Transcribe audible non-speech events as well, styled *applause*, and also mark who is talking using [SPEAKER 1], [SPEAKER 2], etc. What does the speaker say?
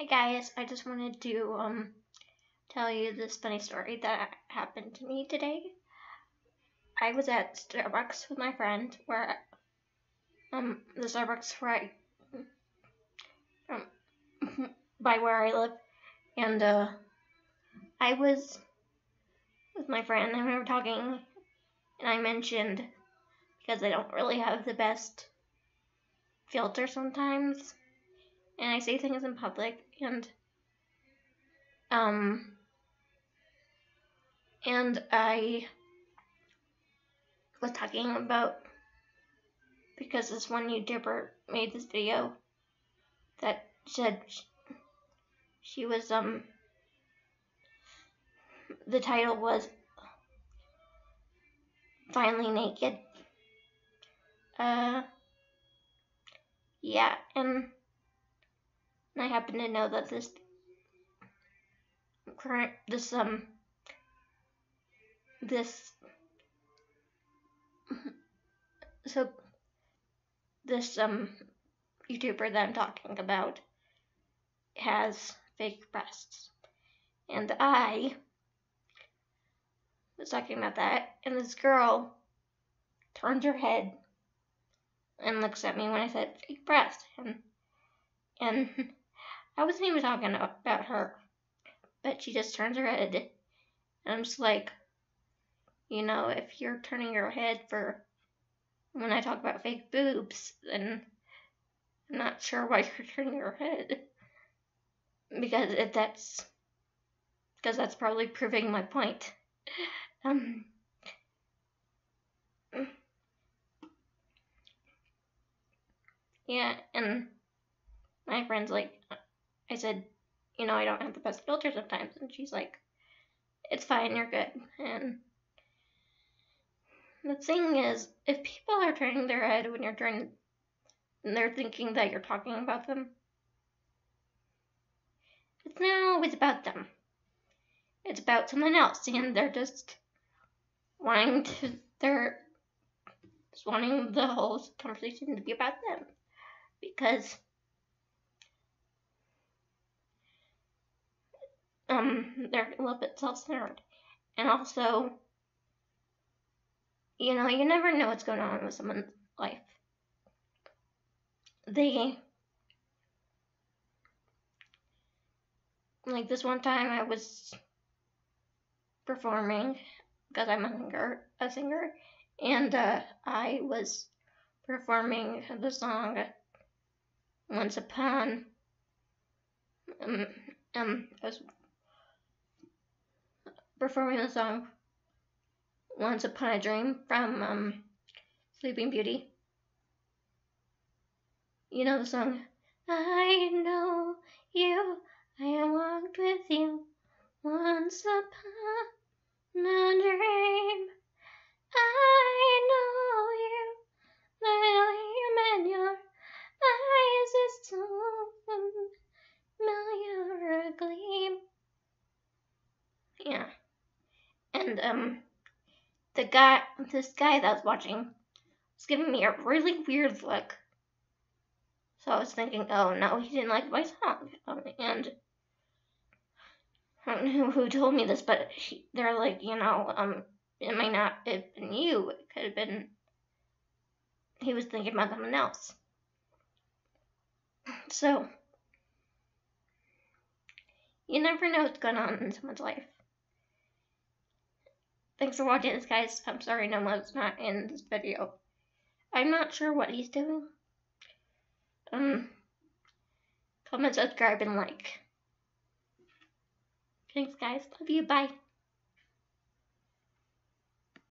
[SPEAKER 1] Hi guys, I just wanted to um tell you this funny story that happened to me today. I was at Starbucks with my friend where um the Starbucks where I um, *laughs* by where I live and uh I was with my friend and we were talking and I mentioned because I don't really have the best filter sometimes and I say things in public and um and I was talking about because this one YouTuber made this video that said she was um the title was finally naked. Uh yeah and I happen to know that this current this um this so this um YouTuber that I'm talking about has fake breasts. And I was talking about that and this girl turns her head and looks at me when I said fake breasts, and and I wasn't even talking about her, but she just turns her head, and I'm just like, you know, if you're turning your head for when I talk about fake boobs, then I'm not sure why *laughs* you're turning your head because if that's because that's probably proving my point. *laughs* Um. Yeah, and my friend's like, I said, you know, I don't have the best filter sometimes. And she's like, it's fine, you're good. And the thing is, if people are turning their head when you're trying, and they're thinking that you're talking about them, it's not always about them. It's about someone else, and they're just wanting to, they're just wanting the whole conversation to be about them. Because um, they're a little bit self-centered. And also, you know, you never know what's going on with someone's life. They, like this one time I was performing because I'm a singer, a singer, and uh, I was performing the song "Once Upon." Um, um, I was performing the song Once Upon a Dream from um, Sleeping Beauty. You know the song? I know you, I walked with you once upon a dream. I know you, the gleam in your eyes is so familiar a gleam. Yeah and um, the guy, this guy that was watching, was giving me a really weird look. So I was thinking, oh no, he didn't like my song. Um, and I don't know who told me this, but he, they're like, you know, um, it might not have been you. It could have been. He was thinking about someone else. So, you never know what's going on in someone's life. Thanks for watching this, guys. I'm sorry Noma's not in this video. I'm not sure what he's doing. Um, comment, subscribe, and like. Thanks, guys. Love you. Bye.